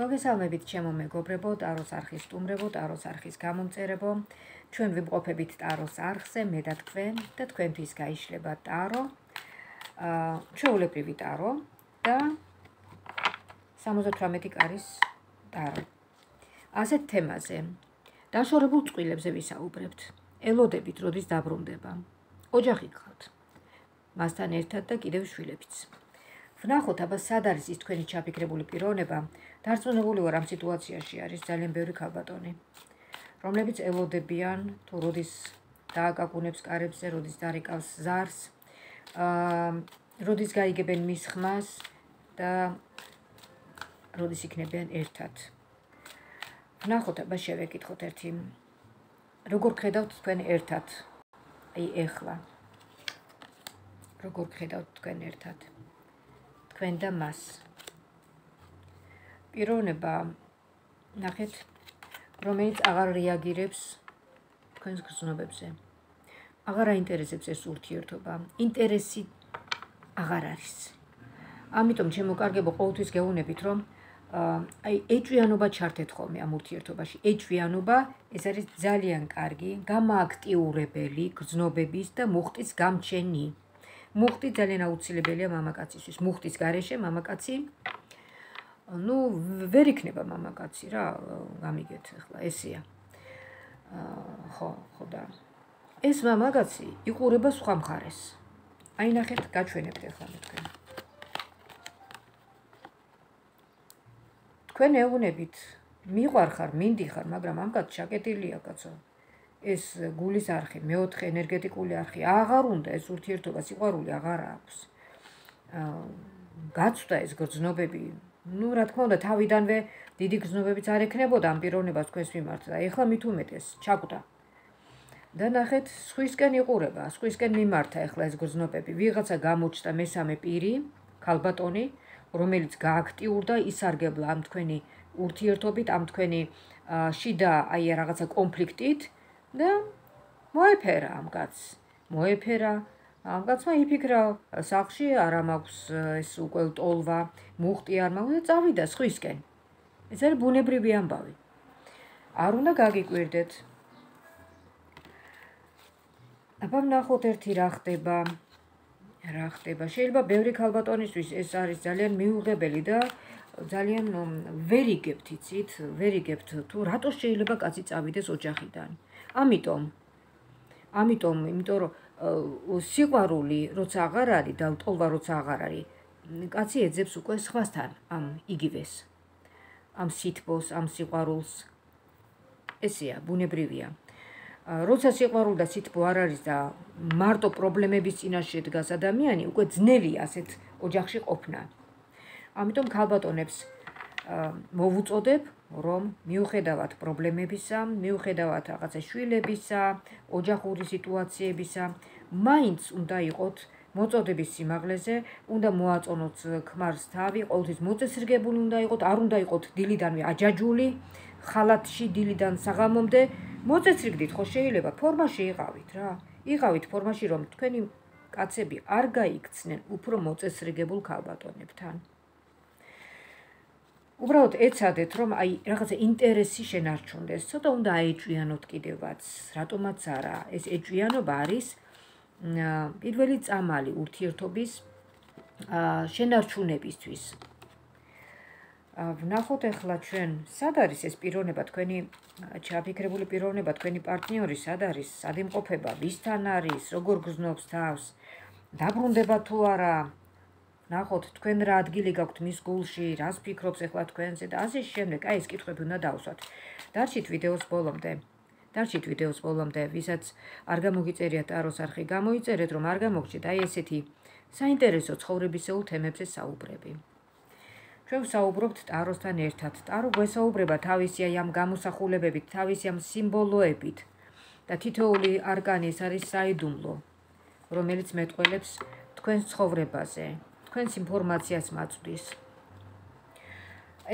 მოგესალმებით ჩემო მეგობრებო, ტაროს არხის სტუმრებო, ტაროს არხის გამომწერებო. ჩვენ ვიმყოფებით ტაროს არხზე, მე და თქვენ და თქვენთვის გაიშლება ტარო. აა, ჩვეულებრივი ტარო და 78 კარის ტარო. ასეთ თემაზე დაშორებულ წყვილებზე ვისაუბრებთ. ელოდებით, როდის დაბრუნდება. ოჯახი გყავთ. მასთან ერთად და კიდევ შვილებიც. ვნახოთ აბა სად არის ის თქვენი ჩაფიქრებული პიროვნება. დარწმუნებული ვარ ამ სიტუაციაში არის ძალიან ბევრი ქალბატონი. რომლებიც ელოდებიან თუ როდის დააკაკუნებს კარებზე როდის დარეკავს ზარს აა როდის გაიგებენ მის ხმას და როდის იქნებიან ერთად. ვნახოთ აბა შევეკითხოთ ერთი. როგორ ხედავთ თქვენ ერთად? აი ეხლა. როგორ ხედავთ თქვენ ერთად თქვენ და მას. პიროვნება ნახეთ, რომელიც აღარ რეაგირებს თქვენს გრძნობებზე. აღარ აინტერესებს ეს ურთიერთობა. ინტერესი აღარ არის. ამიტომ ჩემო კარგებო ყოველთვის გეუბნებით, რომ აი ეჭვიანობა ჩართეთ ხოლმე ამ ურთიერთობაში. ეჭვიანობა ეს არის ძალიან კარგი, გამააქტიურებელი გრძნობების და მუხტის გამჩენი. მუხტი ძალიან აუცილებელია მამაკაცისთვის. მუხტის გარეშე მამაკაცი ну, ვერ იქნება მამაკაცი რა, გამიგეთ ახლა ესეა. აა ხო, ხო და ეს მამაკაცი იყურება სხვა მხარეს. აი ნახეთ, გაჩვენებთ ახლა მე თქვენ. თქვენ ეუბნებით, მიყვარხარ, მინდიხარ, მაგრამ ამ კაც ჩაკეტილია კაცო. ეს გულის არხი, მეოთხე ენერგეტიკული არხი, აღარ უნდა ეს ურთიერთობა სიყვარული აღარ აქვს. აა გაცვდა ეს გრძნობები. ну, რა თქმა უნდა, თავიდანვე დიდი გრძნობებიც არ ექნებოდა ამ პიროვნებას თქვენს მიმართ და ეხლა უმეტეს ჩაკვდა. და ნახეთ, სხვისკენ იყურება, სხვისკენ მიმართა ეხლა ეს გრძნობები. ვიღაცა გამოჩნდა მესამე პირი, ქალბატონი, რომელიც გააქტიურდა, ისარგებლა ამ თქვენი ურთიერთობით, ამ თქვენი შიდა აი რაღაცა კონფლიქტით. და მოეფერა ამ კაცს. მოეფერა ამ კაცმა იფიქრა, სახში არ მაქვს ეს უკვე ტოლვა, მუხტი არ მაქვს და წავიდა სხვისკენ. ეს არის ბუნებრივი ამბავი. არ უნდა გაგიკვირდეთ. აბა ნახოთ ერთი რა ხდება. რა ხდება? შეიძლება ბევრი ქალბატონისთვის ეს არის ძალიან მიუღებელი და ძალიან ვერიგებთ, იცით? ვერიგებთ თუ რატო შეიძლება კაცი წავიდეს ოჯახიდან. ამიტომ ამიტომ იმიტომ რომ სიყვარული როცა აღარ არის და ტოლვა როცა აღარ არის კაცი ეძებს უკვე სხვასთან ამ იგივეს ამ სითბოს ამ სიყვარულს ესეა ბუნებრივია როცა სიყვარული და სითბო არ არის და მარტო პრობლემების წინაშე დგას ადამიანი უკვე ძნელია ასეთ ოჯახში ყოფნა ამიტომ ქალბატონებს მოვუწოდებ რომ მიუხედავად პრობლემებისა, მიუხედავად რაღაცა შვილებისა, ოჯახური სიტუაციებისა, მაინც უნდა იყოთ მოწოდების სიმაღლეზე, უნდა მოაწონოთ ქმარს თავი, ყოველთვის მოწესრიგებული უნდა იყოთ, არ უნდა იყოთ დილიდანვე აჯაჯული, ხალათში დილიდან საღამომდე მოწესრიგდით, ხო შეიძლება ფორმაში იყავით რა. იყავით ფორმაში, რომ თქვენი კაცები არ გაიქცნენ უფრო მოწესრიგებულ ქალბატონებთან. უბრალოდ ეცადეთ რომ აი რაღაცა ინტერესი შენარჩუნდეს ცოტა უნდა აეჭვიანოთ კიდევაც რატომაც არა. ეს ეჭვიანობა არის პირველი წამალი ურთიერთობის შენარჩუნებისთვის. ვნახოთ ახლა ჩვენ სად არის ეს პიროვნება თქვენი ჩაფიქრებული პიროვნება თქვენი პარტნიორი სად არის? სად იმყოფება ვისთან არის როგორ გზნობს თავს? დაბრუნდება თუ არა ნახოთ თქვენ რა ადგილი გაქვთ მის გულში, რას ფიქრობს ახლა თქვენზე და ასე შემდეგ. აი ეს კითხვები უნდა დავსვათ. დარჩით ვიდეოს ბოლომდე. დარჩით ვიდეოს ბოლომდე, ვისაც არ გამოგიწერიათ ტაროს არხი, გამოიწერეთ რომ არ გამოგჭირთ აი ესეთი საინტერესო ცხოვრებისეულ თემებზე საუბრები. ჩვენ საუბრობთ ტაროსთან ერთად. ტარო გვესაუბრება თავისი აი ამ გამოსახულებებით, თავისი ამ სიმბოლოებით და თითოეული არკანი ეს არის საიდუმლო, რომელიც მეტყველებს თქვენს ცხოვრებაზე. თქვენს ინფორმაციას მაწვდის.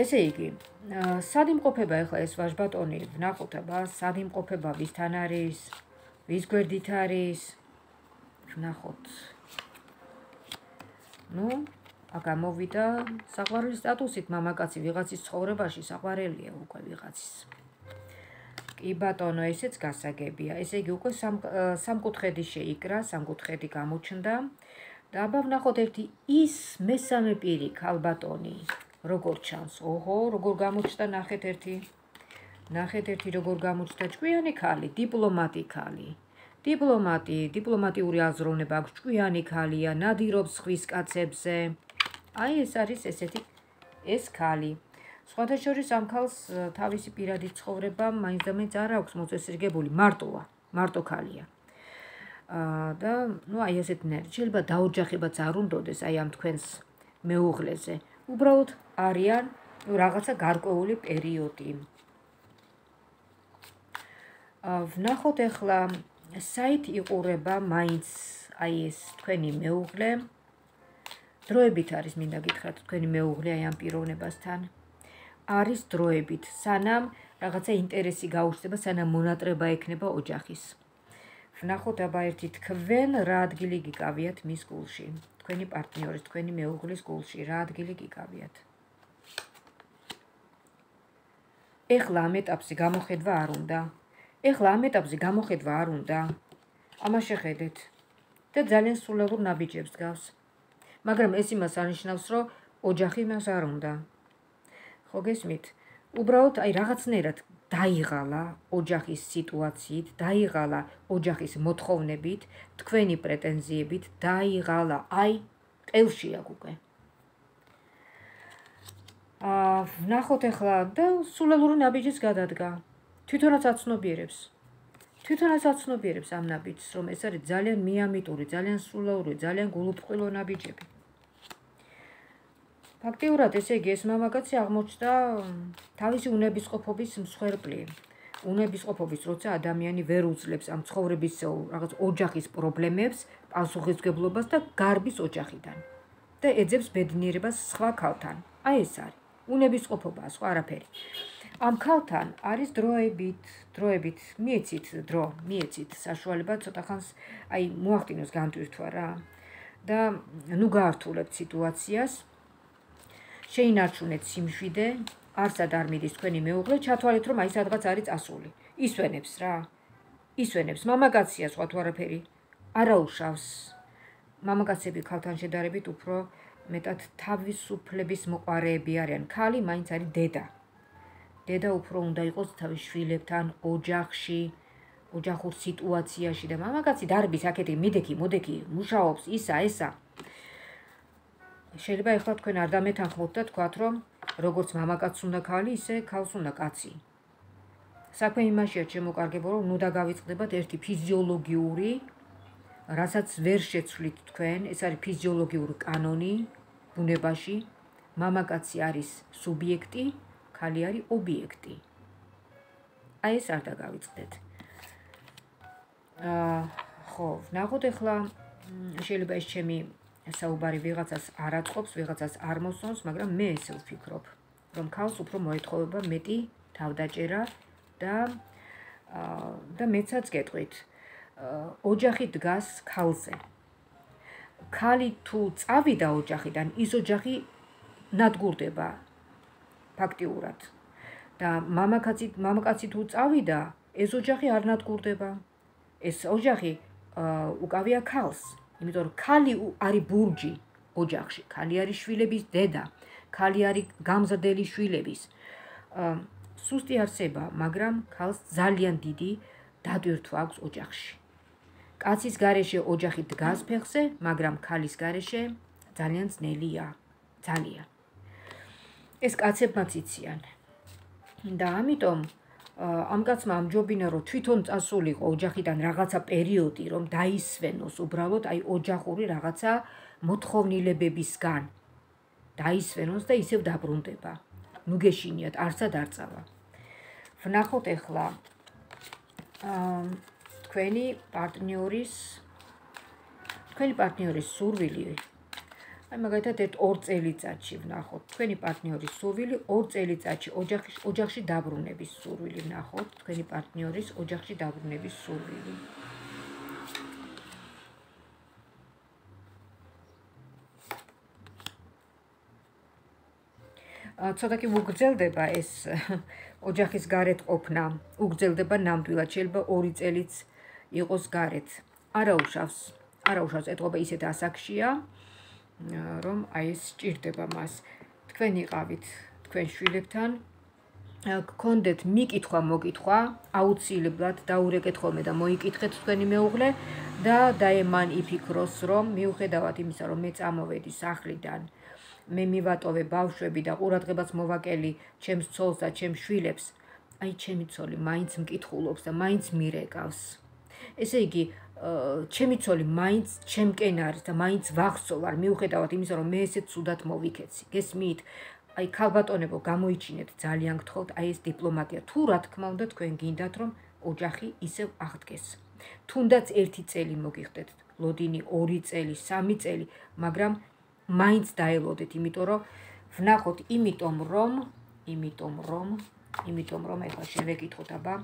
ესე იგი, სად იმყოფება ახლა ეს ვაჟბატონი? ვნახოთ აბა, სად იმყოფება, ვისთან არის, ვის გვერდით არის? ვნახოთ. ну, გამოვიდა საყვარელი სტატუსით მამაკაცი ვიღაცის ცხოვრებაში საყვარელია უკვე ვიღაცის. კი ბატონო, ესეც გასაგებია. ესე იგი უკვე სამკუთხედი შეიკრა, სამკუთხედი გამოჩნდა. და აბა ვნახოთ ერთი ის მესამე პირი ქალბატონი. როგორ ჩანს? ოჰო, როგორ გამოჩნდა ნახეთ ერთი. ნახეთ ერთი როგორ გამოჩნდა ჭკვიანი ქალი, დიპლომატი ქალი. დიპლომატი, დიპლომატიური აზროვნება აქვს, ჭკვიანი ქალია, ნადირობს ხვის კაცებზე. აი ეს არის ესეთი ეს ქალი. სხვათა შორის ამ ქალს თავისი პირადი ცხოვრება მაინც და მაინც არ აქვს მოწესრიგებული, მარტოა, მარტო ქალია. და ნუ აი ესეთნაირად შეიძლება დაოჯახებაც არ უნდოდეს აი ამ თქვენს მეუღლეზე. უბრალოდ არიან რაღაცა გარკვეული პერიოდი. აა ვნახოთ ახლა საით იყურება მაინც აი ეს თქვენი მეუღლე. დროებით არის მინდა გითხრათ თქვენი მეუღლე აი ამ პიროვნებასთან. არის დროებით, სანამ რაღაცა ინტერესი გაუჩნდება, სანამ მონატრება ექნება ოჯახის. ვნახოთ აბა ერთი თქვენ რა ადგილი გიკავიათ მის გულში. თქვენი პარტნიორის, თქვენი მეუღლის გულში რა ადგილი გიკავიათ. ეხლა ამ ეტაპზე გამოხედვა არ უნდა. ეხლა ამ ეტაპზე გამოხედვა არ უნდა. ამას შეხედეთ. და ძალიან სულელურ ნაბიჯებს გავს. მაგრამ ეს იმას არნიშნავს, რომ ოჯახი მას არ უნდა. ხო გესმით? უბრალოდ აი რაღაცნაირად დაიღალა ოჯახის სიტუაციით, დაიღალა ოჯახის მოთხოვნებით, თქვენი პრეტენზიებით, დაიღალა აი ყელში აქ უკვე. აა ნახოთ ახლა და სულელური ნაბიჯის გადადგა. თვითონაც აცნობიერებს. თვითონაც აცნობიერებს ამ ნაბიჯს, რომ ეს არის ძალიან მიამიტური, ძალიან სულელური, ძალიან გულუბრყვილო ნაბიჯები. ფაქტიურად ესე იგი ეს მამაკაცი აღმოჩნდა თავისი უნებისყოფობის მსხვერპლი. უნებისყოფობის როცა ადამიანი ვერ უძლებს ამ ცხოვრების რაღაც ოჯახის პრობლემებს, პასუხისგებლობას და გარბის ოჯახიდან და ეძებს ბედნიერებას სხვა ქალთან. აი ეს არის უნებისყოფობა, სხვა არაფერი. ამ ქალთან არის დროებით, დროებით მიეცით დრო, მიეცით საშუალება ცოტა ხანს აი მოახდინოს განტვირთვა რა. და ნუ გაართულებთ სიტუაციას. შეინარჩუნეთ სიმშვიდე, არსად არ მიდის თქვენი მეუღლე, ჩათვალეთ რომ აი სადღაც არის წასული. ისვენებს რა. ისვენებს მამაკაცია სხვა თუ არაფერი. არაუშავს. მამაკაცები ქალთან შედარებით უფრო მეტად თავისუფლების მოყარეები არიან. ქალი მაინც არის დედა. დედა უფრო უნდა იყოს თავის შვილებთან ოჯახში, ოჯახურ სიტუაციაში და მამაკაცი დარბის აქეთი მიდექი, მოდექი, მუშაობს, ისა, ესა. შეიძლება ახლა თქვენ არ დამეთანხმოთ და თქვათ, რომ როგორც მამაკაც უნდა ქალი, ისე ქალს უნდა კაცი. საქმე იმაშია, შემოკარგებო, რომ ნუ დაგავიწყდებათ ერთი ფიზიოლოგიური, რასაც ვერ შეცვლით თქვენ, ეს არის ფიზიოლოგიური კანონი ბუნებაში. მამაკაცი არის სუბიექტი, ქალი არის ობიექტი. აი ეს არ დაგავიწყდეთ. აა ხო, ნახოთ ახლა შეიძლება ეს ჩემი საუბარი ვიღაცას არ აწყობს, ვიღაცას არ მოსწონს, მაგრამ მე ესე ვფიქრობ, რომ ქალს უფრო მოეთხოვება მეტი თავდაჭერა და და მეცაც გეტყვით. ოჯახი დგას ქალზე. ქალი თუ წავიდა ოჯახიდან, ის ოჯახი ნადგურდება ფაქტიურად. და მამაკაცი მამაკაცი თუ წავიდა, ეს ოჯახი არ ნადგურდება. ეს ოჯახი უკავია ქალს. იმიტომ რომ ქალი არის ბურჯი ოჯახში, ქალი არის შვილების დედა, ქალი არის გამზრდელი შვილების. სუსტი არსება, მაგრამ ქალს ძალიან დიდი დადვირთვა აქვს ოჯახში. კაცის გარეშე ოჯახი დგას ფეხზე, მაგრამ ქალის გარეშე ძალიან ძნელია, ძალიან. ეს კაცებმაც იციან. და ამიტომ ამ კაცმა ამჯობინა რომ თვითონ წასულიყო ოჯახიდან რაღაცა პერიოდი რომ დაისვენოს უბრალოდ აი ოჯახური რაღაცა მოთხოვნილებებისგან. დაისვენოს და ისევ დაბრუნდება. ნუ გეშინიათ არცად არ წავა ვნახოთ ახლა აა თქვენი პარტნიორის თქვენი პარტნიორის სურვილი აი მაგალითად ერთ ორ წელიწადში ვნახოთ თქვენი პარტნიორის სურვილი ორ წელიწადში ოჯახში ოჯახში დაბრუნების სურვილი ვნახოთ თქვენი პარტნიორის ოჯახში დაბრუნების სურვილი ცოტა კი უგრძელდება ეს ოჯახის გარეთ ყოფნა. უგრძელდება ნამდვილად, შეიძლება 2 წელიც იყოს გარეთ. არაუშავს, არაუშავს ეთყობა ისეთ ასაკშია, რომ აი ეს სჭირდება მას. თქვენ იყავით თქვენ შვილებთან, გქონდეთ მიკითხვა მოკითხვა, აუცილებლად დაურეკეთ ხოლმე და მოიკითხეთ თქვენი მეუღლე და დაემან იფიქროს, რომ მიუხედავად იმისა, რომ მე წამოვედი სახლიდან, მე მივატოვე ბავშვები და ყურადღებას მოვაკელი ჩემს ცოლს და ჩემს შვილებს, აი ჩემი ცოლი მაინც მკითხულობს და მაინც მირეკავს. ესე იგი, ჩემი ცოლი მაინც ჩემკენ არის და მაინც ვახსოვარ მიუხედავად იმისა, რომ მე ესე ცუდად მოვიქეცი. გესმით? აი ქალბატონებო გამოიჩინეთ ძალიან გთხოვთ. აი ეს დიპლომატია. თუ რა თქმა უნდა თქვენ გინდათ რომ ოჯახი ისევ აღდგეს. თუნდაც ერთი წელი მოგიხდეთ. ლოდინი ორი წელი სამი წელი მაგრამ მაინც დაელოდეთ იმიტომ რომ ვნახოთ იმიტომ რომ იმიტომ რომ იმიტომ რომ ეხლა შევეკითხოთ აბა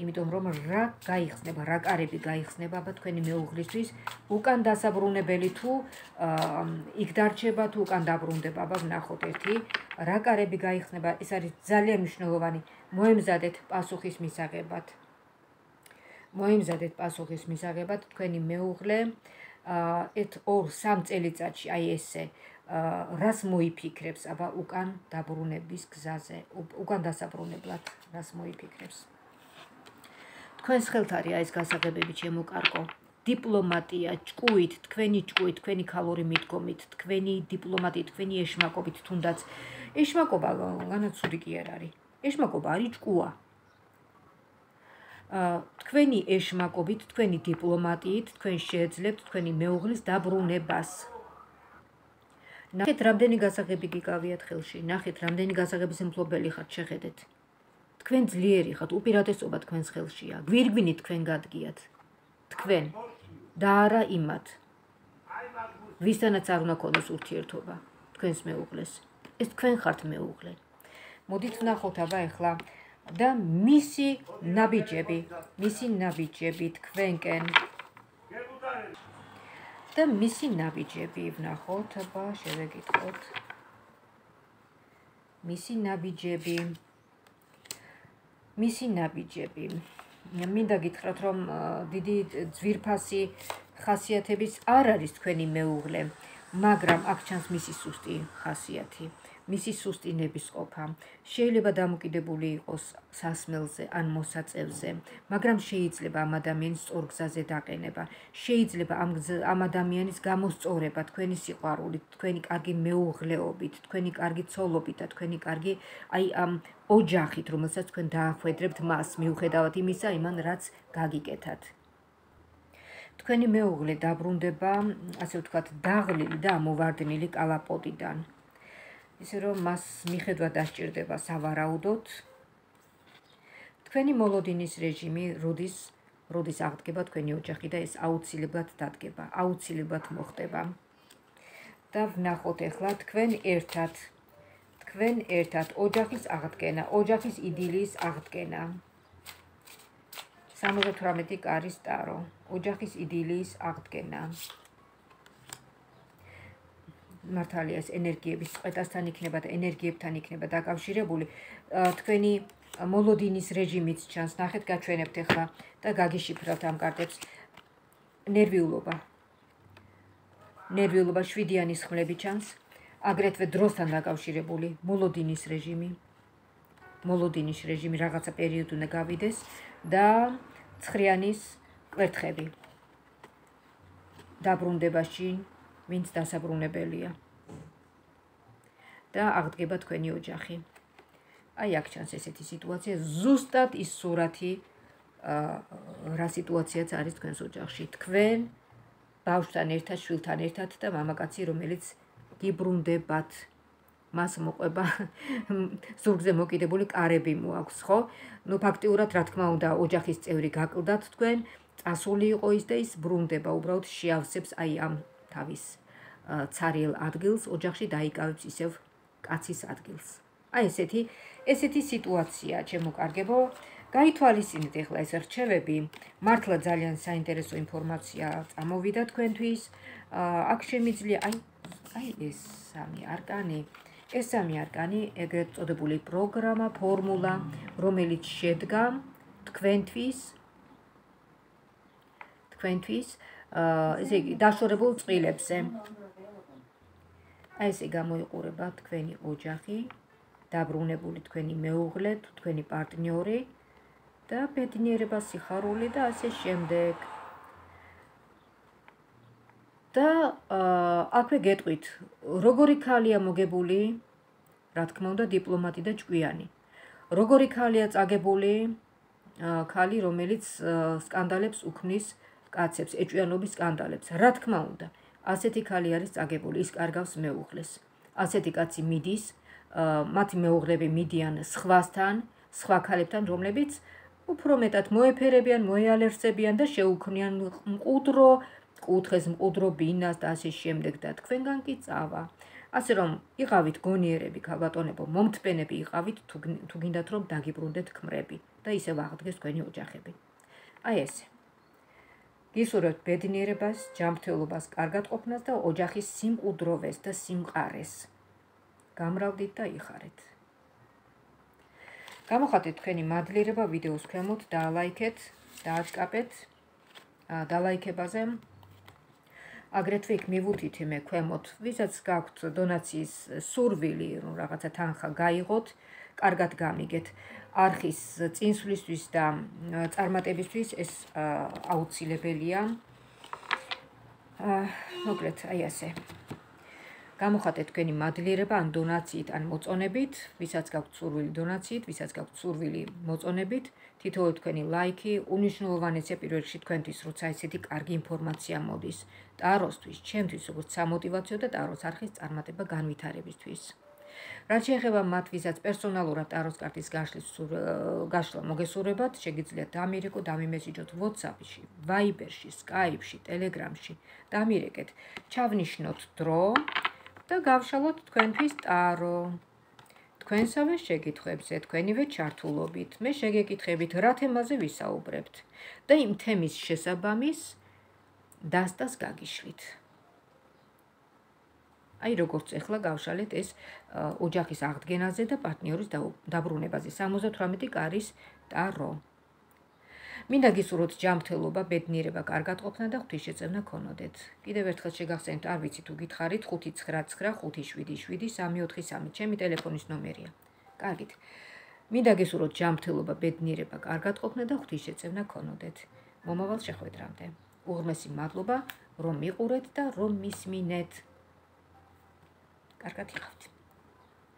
იმიტომ რომ რა გაიხსნება, რა კარები გაიხსნება აბა თქვენი მეუღლისთვის, უკან დასაბრუნებელი თუ იქ დარჩება თუ უკან დაბრუნდება, აბა ვნახოთ ერთი, რა კარები გაიხსნება, ეს არის ძალიან მნიშვნელოვანი. მოემზადეთ პასუხის მისაღებად. მოემზადეთ პასუხის მისაღებად თქვენი მეუღლე აა ეს 2-3 წელიწადში აი ესე რას მოიფიქრებს, აბა უკან დაბრუნების გზაზე, უკან დასაბრუნებლად რას მოიფიქრებს. თქვენს ხელთ არის ეს გასაღებები ჩემო კარგო. დიპლომატია ჭკუით თქვენი ჭკუით თქვენი ქალური მიდგომით თქვენი დიპლომატია თქვენი ეშმაკობით თუნდაც. ეშმაკობა განაცუდი კი არ არის. ეშმაკობა არის ჭკუა. თქვენი ეშმაკობით თქვენი დიპლომატიით თქვენ შეეძლებთ თქვენი მეუღლის დაბრუნებას. ნახეთ რამდენი გასაღები გიგავიათ ხელში. ნახეთ რამდენი გასაღების მფლობელი ხართ შეხედეთ თქვენ ძლიერი ხართ, უპირატესობა თქვენს ხელშია. გვირგვინი თქვენ გადგიათ. თქვენ და არა იმათ. ვისთანაც არ უნდა ქონდეს ურთიერთობა თქვენს მეუღლეს. ეს თქვენ ხართ მეუღლე. მოდით ვნახოთ აბა ახლა და მისი ნაბიჯები, მისი ნაბიჯები თქვენკენ და მისი ნაბიჯები ვნახოთ აბა შევეკითხოთ. მისი ნაბიჯები მისი ნაბიჯები. მინდა გითხრათ, რომ დიდი ძვირფასი ხასიათების არ არის თქვენი მეუღლე, მაგრამ აქ ჩანს მისი სუსტი ხასიათი. მისი სუსტი ნებისყოფა შეიძლება დამოკიდებული იყოს სასმელზე ან მოსაწევზე, მაგრამ შეიძლება ამ ადამიანის სწორ გზაზე დაყენება. შეიძლება ამ ადამიანის გამოსწორება თქვენი სიყვარულით, თქვენი კარგი მეუღლეობით, თქვენი კარგი ცოლობით და თქვენი კარგი აი ამ ოჯახით, რომელსაც თქვენ დაახვედრებთ მას, მიუხედავად იმისა, იმან რაც გაგიკეთათ. თქვენი მეუღლე დაბრუნდება, ასე ვთქვათ, დაღლილი და ამოვარდნილი კალაპოტიდან. ისე რომ მას მიხედვა დასჭირდება სავარაუდოდ. თქვენი მოლოდინის რეჟიმი როდის როდის აღდგება თქვენი ოჯახი და ეს აუცილებლად დადგება აუცილებლად მოხდება. და ვნახოთ ახლა თქვენ ერთად თქვენ ერთად ოჯახის აღდგენა ოჯახის იდილის აღდგენა. 78 კარის ტარო ოჯახის იდილის აღდგენა მართალია ეს ენერგიების წვეთასთან იქნება და ენერგიებთან იქნება დაკავშირებული. თქვენი მოლოდინის რეჟიმიც ჩანს ნახეთ გაჩვენებთ ახლა და გაგიშიფრავთ ამ კარტებს. ნერვიულობა. ნერვიულობა შვიდიანის ხმლები ჩანს. აგრეთვე დროსთან დაკავშირებული მოლოდინის რეჟიმი. მოლოდინის რეჟიმი რაღაცა პერიოდი უნდა გავიდეს და ცხრიანის კვერთხები. დაბრუნებაში ვინც დასაბრუნებელია და აღდგება თქვენი ოჯახი. აი აქ ჩანს ესეთი სიტუაცია, ზუსტად ის სურათი რა სიტუაციაც არის თქვენს ოჯახში. თქვენ ბავშვთან ერთად, შვილთან ერთად და მამაკაცი, რომელიც გიბრუნდებათ მას მოყვება ზურგზე მოკიდებული კარები მოაქვს, ხო? ნუ ფაქტიურად რა თქმა უნდა, ოჯახის წევრი გაკლდათ თქვენ, წასული იყო ის და ის ბრუნდება, უბრალოდ შეავსებს აი ამ თავის цаრიელ ადგილს ოჯახში დაიკავებს ისევ კაცის ადგილს. აი ესეთი ესეთი სიტუაცია ჩემოკარგებო. გაითვალისწინეთ ახლა ეს რჩევები. მართლა ძალიან საინტერესო ინფორმაცია წამოვიდა თქვენთვის. აქ შემიძლია აი აი ეს სამი არკანი ეს სამი არკანი ეგრეთ წოდებული პროგრამა, ფორმულა, რომელიც შედგა თქვენთვის თქვენთვის ესე იგი დაშორებულ წყილებზე. აი ესე გამოიყურება თქვენი ოჯახი, დაბრუნებული თქვენი მეუღლე, თქვენი პარტნიორი და ბედნიერება, სიხარული და ასე შემდეგ. და აქვე გეტყვით, როგორი ქალია მოგებული? რა თქმა უნდა, დიპლომატი და ჭკვიანი. როგორი ქალია წაგებული? ქალი, რომელიც სკანდალებს უქმნის კაცებს, ეჭვიანობის სკანდალებს. რა თქმა უნდა, ასეთი ქალი არის წაგებული, ის კარგავს მეუღლეს. ასეთი კაცი მიდის, მათი მეუღლები მიდიან სხვასთან, სხვა ქალებთან, რომლებიც უფრო მეტად მოეფერებიან, მოეალერსებიან და შეუქმნიან მყუდრო კუთხეს მყუდრო ბინას და ასე შემდეგ და თქვენგან კი წავა. ასე რომ იყავით გონიერები ქალბატონებო, მომთპენები იყავით თუ გინდათ რომ დაგიბრუნდეთ ქმრები და ისევ აღდგეს თქვენი ოჯახები. აი ესე. გისურვებთ ბედნიერებას, ჯანმრთელობას, კარგად ყოფნას და ოჯახის სიმყუდროვეს და სიმყარეს. გამრავდით და იხარეთ. გამოხატეთ თქვენი მადლიერება ვიდეოს ქვემოთ და ლაიქეთ და აკაპეთ. და ლაიქებაზე აგრეთვე იქ მივუთით მე ქვემოთ, ვისაც გაქვთ დონაციის სურვილი, რომ რაღაცა თანხა გაიღოთ, კარგად გამიგეთ. არხის წინსვლისთვის და წარმატებისთვის ეს აუცილებელია. აა, მოკლედ, აი ასე. გამოხატეთ თქვენი მადლიერება ან დონაციით ან მოწონებით, ვისაც გაქვთ სურვილი დონაციით, ვისაც გაქვთ სურვილი მოწონებით, თითოეული თქვენი ლაიქი უნიშნულოვანესია პირველ რიგში თქვენთვის, როცა ესეთი კარგი ინფორმაცია მოდის. ტაროსთვის, ჩემთვის როგორც სამოტივაციო და ტაროს არხის წარმატება განვითარებისთვის. რაც შეეხება მათ, ვისაც პერსონალურად ტაროს კარტის გაშლის გაშლა მოგესურვებათ, შეგიძლიათ დამირეკო, დამიმესიჯოთ WhatsApp-ში, Viber-ში, Skype-ში, Telegram-ში, დამირეკეთ, ჩავნიშნოთ დრო და გავშალოთ თქვენთვის ტარო. თქვენსავე შეკითხვებზე, თქვენივე ჩართულობით, მე შეგეკითხებით, რა თემაზე ვისაუბრებთ და იმ თემის შესაბამის დასტას გაგიშლით. აი როგორც ახლა გავშალეთ ეს ოჯახის აღდგენაზე და პარტნიორის დაბრუნებაზე 78 კარის ტარო. მინდა გისურვოთ ჯანმრთელობა, ბედნიერება, კარგად ყოფნა და ღვთისმშეწევნა ქონოდეთ. კიდევ ერთხელ შეგახსენებთ, არ ვიცი თუ გითხარით 599577343, ჩემი ტელეფონის ნომერია. კარგით. მინდა გისურვოთ ჯანმრთელობა, ბედნიერება, კარგად ყოფნა და ღვთისმშეწევნა ქონოდეთ. მომავალ შეხვედრამდე. უღმესი მადლობა, რომ მიყურეთ და რომ მისმინეთ. კარგად იყავთ.